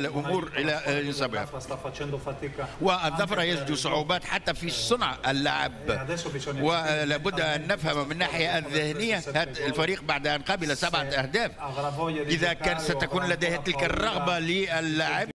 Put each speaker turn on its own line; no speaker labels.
الأمور إلى نصابها
sta
والظفر يجد صعوبات حتى في صنع اللعب. ولابد أن نفهم من الناحيه الذهنية الفريق بعد أن قبل
سبعة
أهداف.
إذا
كان ستكون لديه تلك الرغبة للعب.